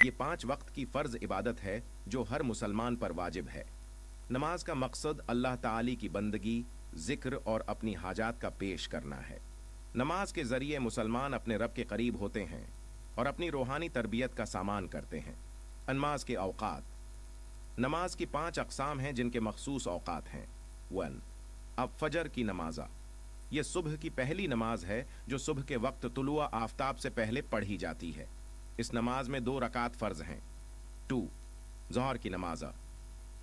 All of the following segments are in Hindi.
ये पाँच वक्त की फ़र्ज़ इबादत है जो हर मुसलमान पर वाजिब है। नमाज़ का मकसद अल्लाह ताली की बंदगी, ज़िक्र और अपनी हाजात का पेश करना है। नमाज़ के ज़रिए मुसलमान अपने रब के करीब होते हैं और अपनी रूहानी तरबियत का सामान करते हैं। नमाज़ के अवकात नमाज़ की पाँच अकसाम हैं जिनके मखसूस अवकात हैं। वन, अब फजर की नमाजा। ये सुबह की पहली नमाज़ है जो सुबह के वक्त तुलुआ आफ्ताब से पहले पढ़ी जाती है। इस नमाज़ में दो रकात फ़र्ज़ हैं। टू, जहर की नमाजा।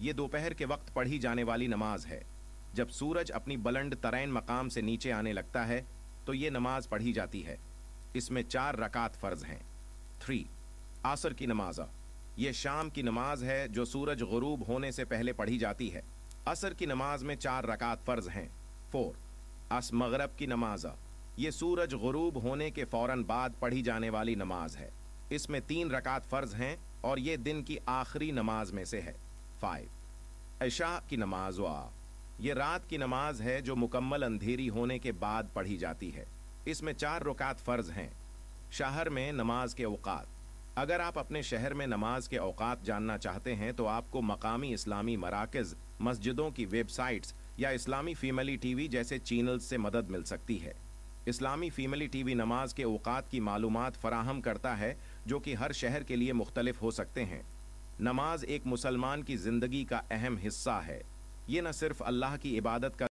ये दोपहर के वक्त पढ़ी जाने वाली नमाज़ है। जब सूरज अपनी बुलंद तरैन मकाम से नीचे आने लगता है तो ये नमाज़ पढ़ी जाती है। इसमें चार रकात फ़र्ज़ हैं। थ्री, आसर की नमाजा। ये शाम की नमाज़ है जो सूरज गरूब होने से पहले पढ़ी जाती है। असर की नमाज़ में चार रकात फ़र्ज़ हैं। फोर, अस मगरब की नमाजा। ये सूरज गरूब होने के फ़ौरन बाद पढ़ी जाने वाली नमाज़ है। इसमें तीन रकात फ़र्ज़ हैं और ये दिन की आखिरी नमाज़ में से है। फाइव ऐशा की नमाज़ वा ये रात की नमाज़ है जो मुकम्मल अंधेरी होने के बाद पढ़ी जाती है। इसमें चार रुकात फ़र्ज़ हैं। शहर में नमाज़ के अवकात अगर आप अपने शहर में नमाज़ के अवकात जानना चाहते हैं तो आपको मकामी इस्लामी मराकज़, मस्जिदों की वेबसाइट्स या इस्लामी फीमली टीवी जैसे चैनल्स से मदद मिल सकती है। इस्लामी फीमली टीवी नमाज़ के अवकात की मालूम फराहम करता है, जो कि हर शहर के लिए मुख्तलिफ़ हो सकते हैं। नमाज़ एक मुसलमान की ज़िंदगी का अहम हिस्सा है। ये न सिर्फ़ अल्लाह की इबादत का